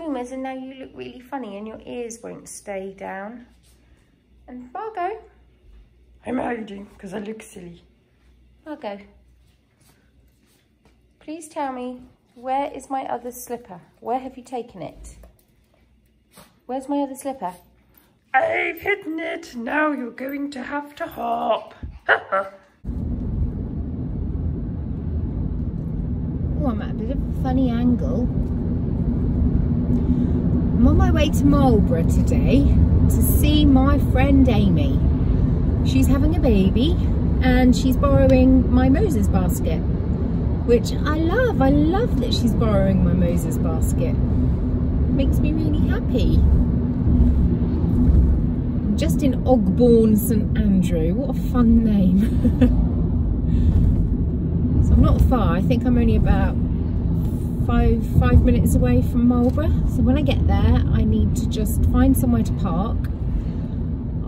Have you been to the groomers and now you look really funny and your ears won't stay down? And Margot? I'm hiding because I look silly. Margot, please tell me, where is my other slipper? Where have you taken it? Where's my other slipper? I've hidden it. Now you're going to have to hop. oh, I'm at a bit of a funny angle. I'm on my way to Marlborough today to see my friend Ami. She's having a baby and she's borrowing my Moses basket, which I love. I love that she's borrowing my Moses basket. It makes me really happy. Just in Ogbourne St Andrew. What a fun name. so I'm not far. I think I'm only about five five minutes away from Marlborough. So when I get there, I need to just find somewhere to park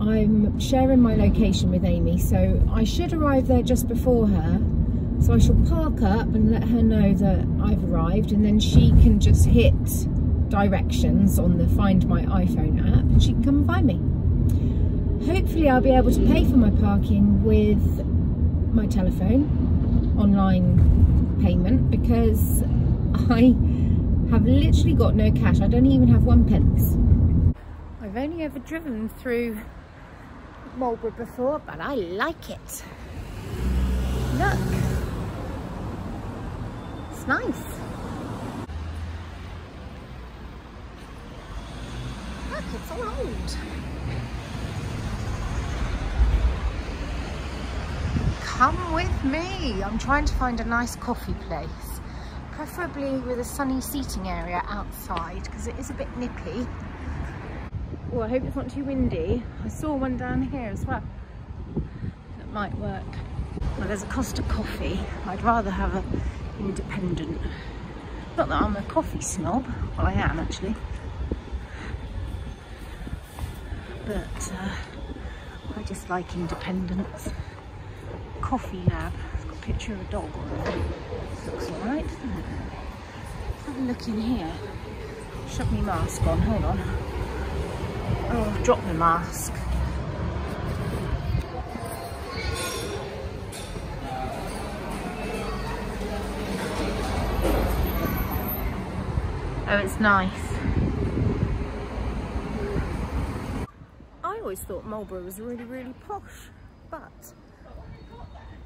I'm sharing my location with Ami, so I should arrive there just before her. So I shall park up and let her know that I've arrived and then she can just hit directions on the Find My iPhone app and she can come and find me. Hopefully I'll be able to pay for my parking with my telephone, online payment, because I have literally got no cash. I don't even have one pence. I've only ever driven through Marlborough before, but I like it. Look. It's nice. Look, it's all old. Come with me. I'm trying to find a nice coffee place, preferably with a sunny seating area outside because it is a bit nippy. Oh, I hope it's not too windy. I saw one down here as well. That might work. Well, there's a Costa coffee. I'd rather have an independent. Not that I'm a coffee snob. Well, I am actually. But uh, I just like independence. Coffee lab. It's got a picture of a dog on it. Looks alright, doesn't it? Have a look in here. Shut my mask on, hold on. Oh, drop my mask. Oh, it's nice. I always thought Marlborough was really, really posh, but,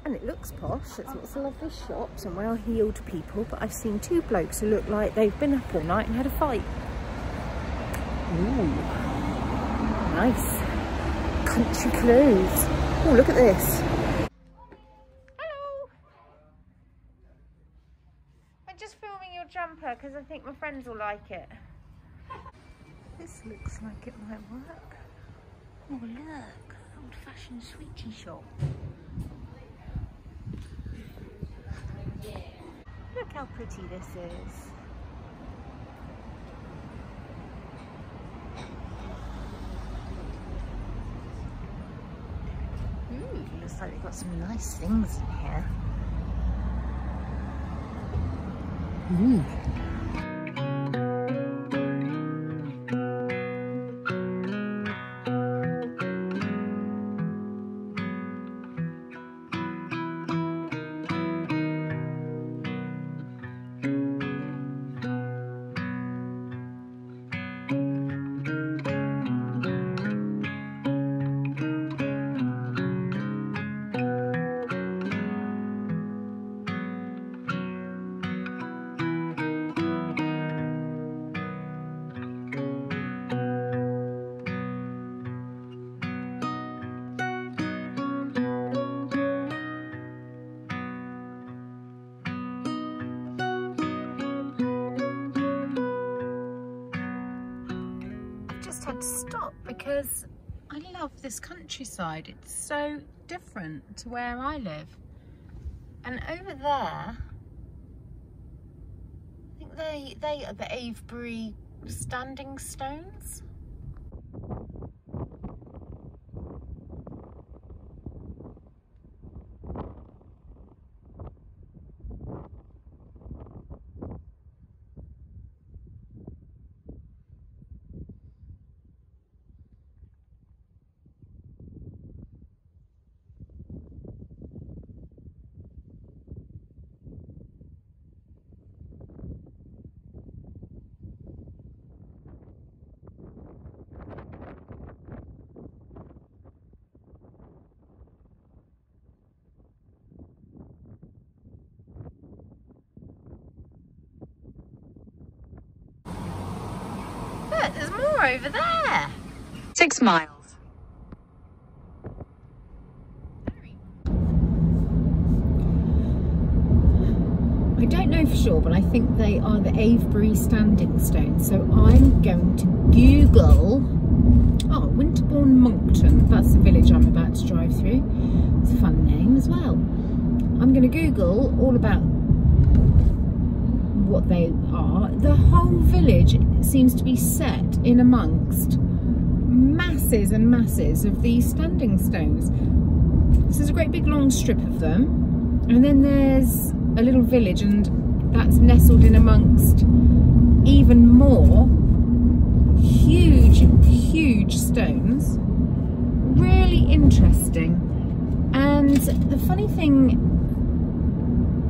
and it looks posh, there's lots of lovely shops and well-heeled people, but I've seen two blokes who look like they've been up all night and had a fight. Ooh nice. Country clothes. Oh, look at this. Hello. I'm just filming your jumper because I think my friends will like it. This looks like it might work. Oh, look. Old-fashioned sweetie shop. Look how pretty this is. Hmm, looks like they've got some nice things in here. Ooh. This countryside. It's so different to where I live. And over there, I think they, they are the Avebury standing stones. Over there. Six miles. I don't know for sure, but I think they are the Avebury Standing Stones. So I'm going to Google. Oh, Winterbourne Monkton. That's the village I'm about to drive through. It's a fun name as well. I'm going to Google all about what they are. The whole village seems to be set in amongst masses and masses of these standing stones. So there's a great big long strip of them. And then there's a little village and that's nestled in amongst even more huge, huge stones. Really interesting. And the funny thing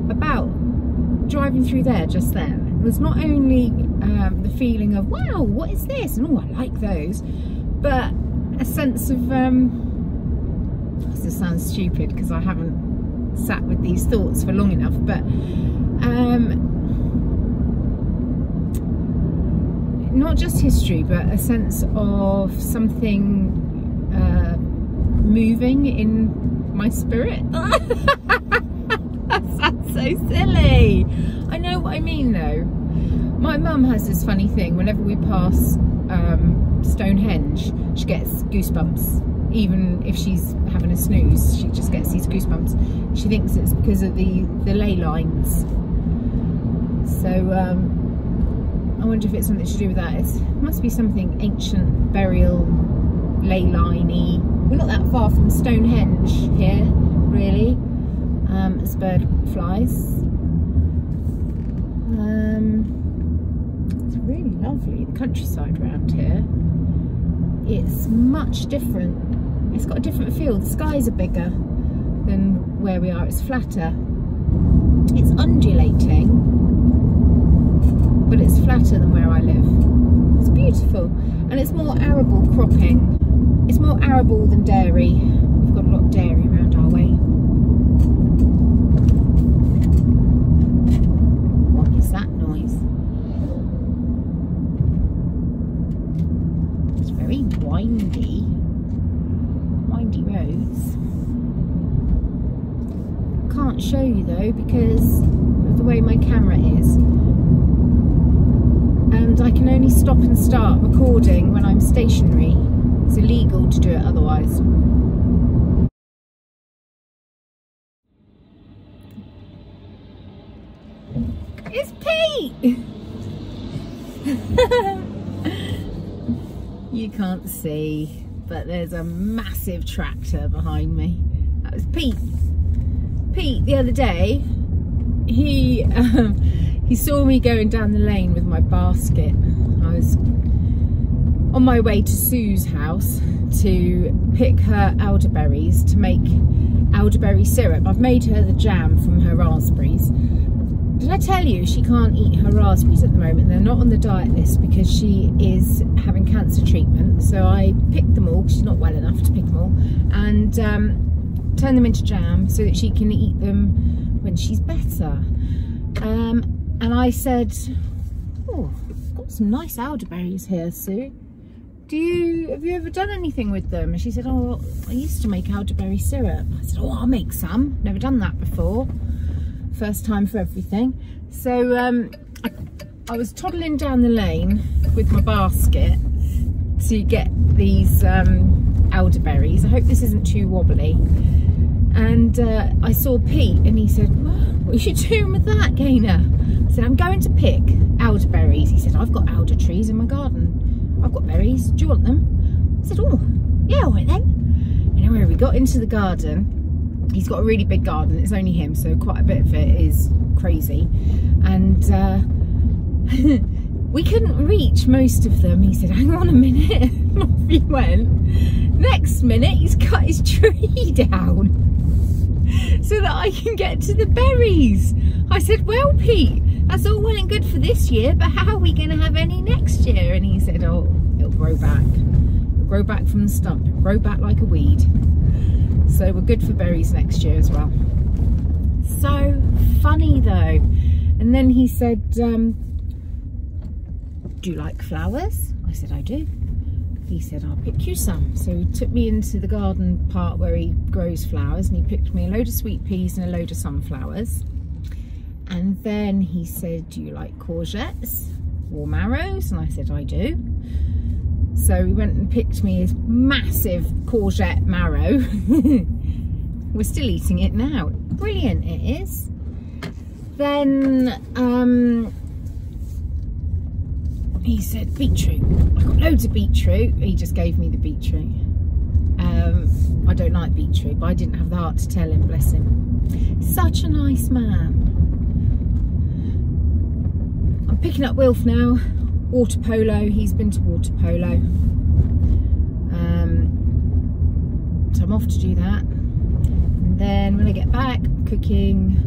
about driving through there just then was not only um, the feeling of, wow, what is this? And oh, I like those. But a sense of, um, this sounds stupid because I haven't sat with these thoughts for long enough but um, not just history but a sense of something uh, moving in my spirit that sounds so silly I know what I mean though my mum has this funny thing whenever we pass um, Stonehenge she gets goosebumps even if she's having a snooze, she just gets these goosebumps. She thinks it's because of the, the ley lines. So um, I wonder if it's something to do with that. It's, it must be something ancient burial ley liney. We're not that far from Stonehenge here, really, um, as bird flies. Um, really lovely, the countryside around here. It's much different it's got a different feel. The skies are bigger than where we are. It's flatter. It's undulating, but it's flatter than where I live. It's beautiful. And it's more arable cropping. It's more arable than dairy. We've got a lot of dairy around our way. What is that noise? It's very windy Can't show you though because of the way my camera is. And I can only stop and start recording when I'm stationary. It's illegal to do it otherwise. It's Pete! you can't see but there's a massive tractor behind me. That was Pete. Pete, the other day, he um, he saw me going down the lane with my basket. I was on my way to Sue's house to pick her elderberries to make elderberry syrup. I've made her the jam from her raspberries did I tell you she can't eat her raspberries at the moment? They're not on the diet list because she is having cancer treatment. So I picked them all, she's not well enough to pick them all, and um, turn them into jam so that she can eat them when she's better. Um, and I said, oh, got some nice elderberries here, Sue. Do you, have you ever done anything with them? And she said, oh, I used to make elderberry syrup. I said, oh, I'll make some. Never done that before first time for everything. So um, I, was toddling down the lane with my basket to get these um, elderberries. I hope this isn't too wobbly. And uh, I saw Pete and he said, what are you doing with that, Gaynor? I said, I'm going to pick elderberries. He said, I've got elder trees in my garden. I've got berries. Do you want them? I said, oh, yeah, all right then. Anyway, we got into the garden he's got a really big garden it's only him so quite a bit of it is crazy. And uh, we couldn't reach most of them. He said hang on a minute. Off he went. Next minute he's cut his tree down so that I can get to the berries. I said well Pete that's all well and good for this year but how are we going to have any next year? And he said oh it'll grow back. It'll grow back from the stump. It'll grow back like a weed so we're good for berries next year as well so funny though and then he said um, do you like flowers I said I do he said, I'll pick you some. So he took me into the garden part where he grows flowers and he picked me a load of sweet peas and a load of sunflowers. And then he said, do you like courgettes or marrows? And I said, I do. So he went and picked me his massive courgette marrow. We're still eating it now. Brilliant it is. Then um, he said beetroot. I've got loads of beetroot. He just gave me the beetroot. Um, I don't like beetroot, but I didn't have the heart to tell him, bless him. Such a nice man. I'm picking up Wilf now. Water polo. He's been to water polo. Um, so I'm off to do that. And then when I get back, cooking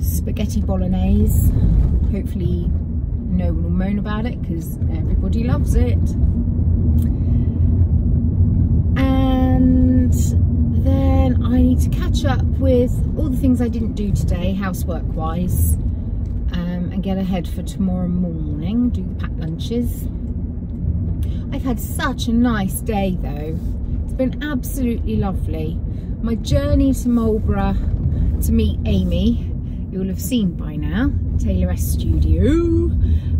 spaghetti bolognese. Hopefully no one will moan about it because everybody loves it. And then I need to catch up with all the things I didn't do today, housework wise, get ahead for tomorrow morning, do the packed lunches. I've had such a nice day though. It's been absolutely lovely. My journey to Marlborough to meet Ami, you'll have seen by now, Taylor S Studio,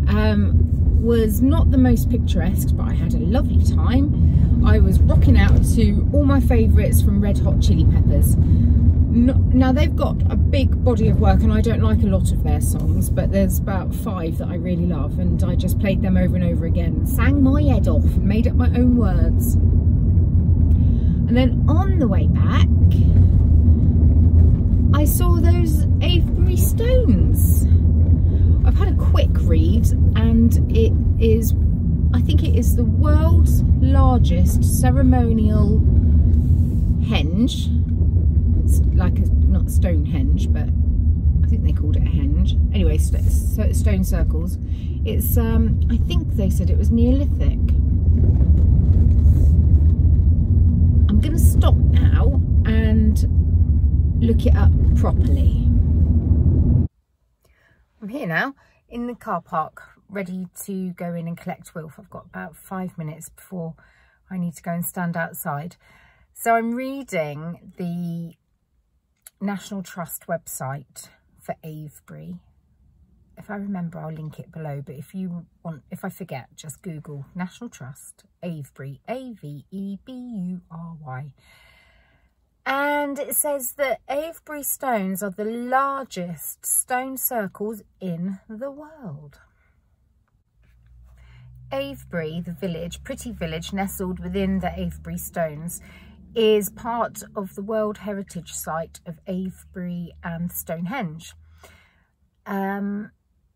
um, was not the most picturesque, but I had a lovely time. I was rocking out to all my favourites from Red Hot Chili Peppers. Now they've got a big body of work and I don't like a lot of their songs, but there's about five that I really love and I just played them over and over again, sang my head off and made up my own words. And then on the way back, I saw those Avebury stones. I've had a quick read and it is, I think it is the world's largest ceremonial henge. It's like a, not Stonehenge, but I think they called it a henge. Anyway, st stone circles. It's, um, I think they said it was Neolithic. I'm going to stop now and look it up properly. I'm here now in the car park ready to go in and collect Wilf. I've got about five minutes before I need to go and stand outside. So I'm reading the National Trust website for Avebury. If I remember, I'll link it below. But if you want, if I forget, just Google National Trust Avebury, A-V-E-B-U-R-Y and it says that Avebury stones are the largest stone circles in the world. Avebury, the village, pretty village nestled within the Avebury stones, is part of the World Heritage Site of Avebury and Stonehenge um,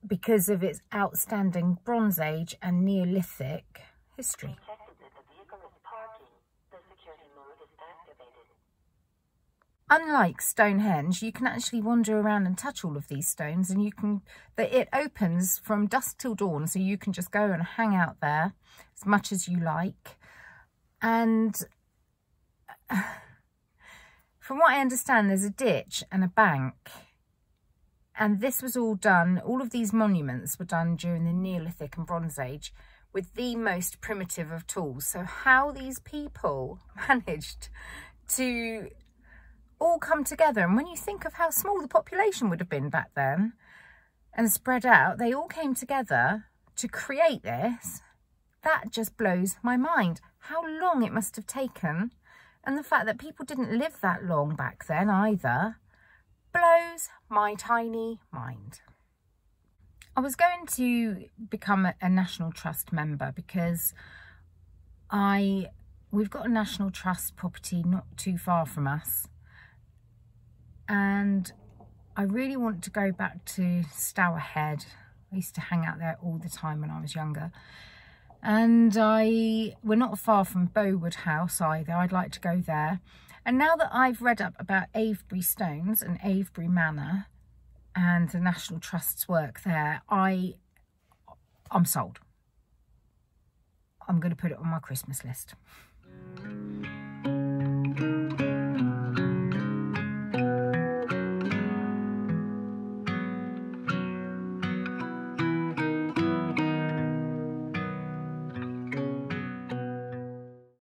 because of its outstanding Bronze Age and Neolithic history. Unlike Stonehenge, you can actually wander around and touch all of these stones and you can, that it opens from dusk till dawn. So you can just go and hang out there as much as you like. And from what I understand, there's a ditch and a bank. And this was all done, all of these monuments were done during the Neolithic and Bronze Age with the most primitive of tools. So how these people managed to all come together. And when you think of how small the population would have been back then and spread out, they all came together to create this. That just blows my mind. How long it must have taken and the fact that people didn't live that long back then either blows my tiny mind. I was going to become a, National Trust member because I we've got a National Trust property not too far from us and I really want to go back to Stourhead. I used to hang out there all the time when I was younger. And I we're not far from Bowood House either. I'd like to go there. And now that I've read up about Avebury Stones and Avebury Manor and the National Trust's work there, I I'm sold. I'm going to put it on my Christmas list.